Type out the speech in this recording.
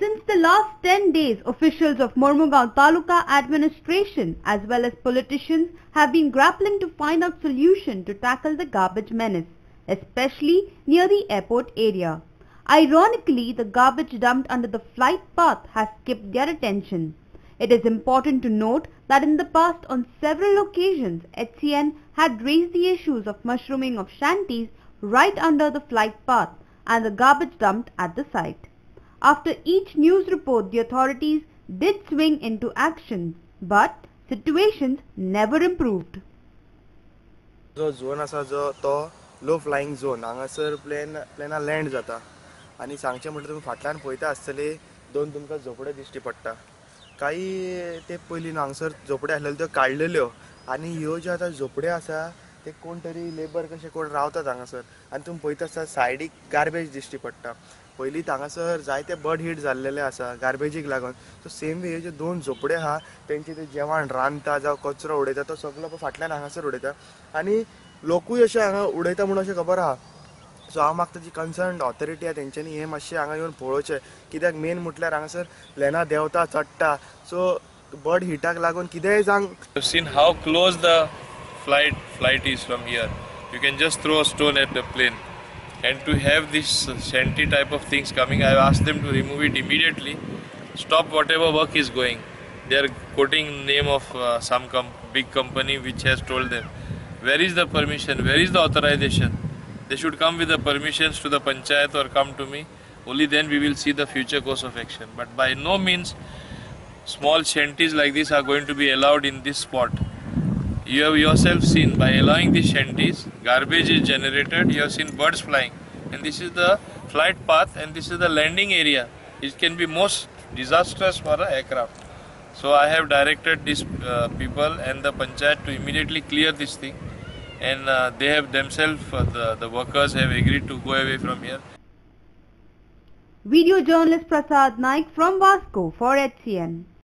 Since the last 10 days, officials of Mormugaon Taluka administration as well as politicians have been grappling to find out solution to tackle the garbage menace, especially near the airport area. Ironically, the garbage dumped under the flight path has skipped their attention. It is important to note that in the past on several occasions, HCN had raised the issues of mushrooming of shanties right under the flight path and the garbage dumped at the site. After each news report, the authorities did swing into action, but situations never improved. जो zone आसा जो तो low flying zone हांगासर plane प्लेना land जाता. आनी सांगचें म्हणटा तुमी फाटल्यान पळयता आसतली दोन तुमकां झोपड्यो दिश्टी पडटा. काही ते पयलीं हांगासर झोपड्यो आसलेल्यो त्यो काडलेल्यो. आनी ह्यो ज्यो आतां झोपड्यो आसा ते कोण तरी लेबर कशे कोण रावतात हांगासर आनी तुमी पळयता आसता सायडीक गार्बेज दिश्टी पडटा पयलीं हांगासर जायते बर्ड हीट जाल्लेले आसा गार्बेजीक लागून. सो सेम वे जे दोन झोपडे आहा तेंचे ते जेवण रांदता जावं कचरो उडयता तो सगळो फाटल्यान हांगासर उडयता आनी लोकूय अशें हांगा उडयता म्हणून अशें खबर आहा सो हांव मागता जी कन्सर्न ऑथॉरिटी आहा तेंच्यांनी हें मातशें हांगा येवन पळोवचें. कित्याक मेन म्हटल्यार हांगासर प्लेनां देंवता चडटा. सो बर्ड हिटाक लागून कितेंय जावंक सीन हाव close the flight flight is from here. You can just throw a stone at the plane. And to have this shanty type of things coming, I've asked them to remove it immediately. Stop whatever work is going. They are quoting name of uh, some com- big company which has told them. Where is the permission? Where is the authorization? They should come with the permissions to the panchayat or come to me. Only then we will see the future course of action. But by no means small shanties like this are going to be allowed in this spot. You have yourself seen by allowing these shanties, garbage is generated, you have seen birds flying. And this is the flight path and this is the landing area. It can be most disastrous for an aircraft. So I have directed these uh, people and the panchayat to immediately clear this thing. And uh, they have themselves, uh, the, the workers have agreed to go away from here. Video journalist Prasad Naik from Vasco for HCN.